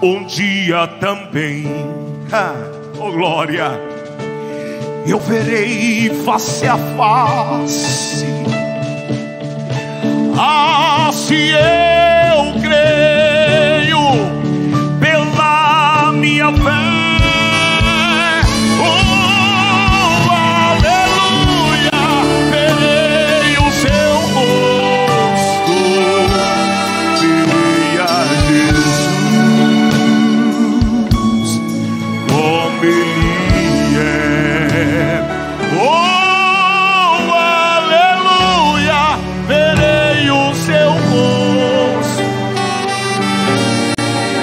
Um dia também, oh glória, eu verei face a face. Ah, se eu creio pela minha fé.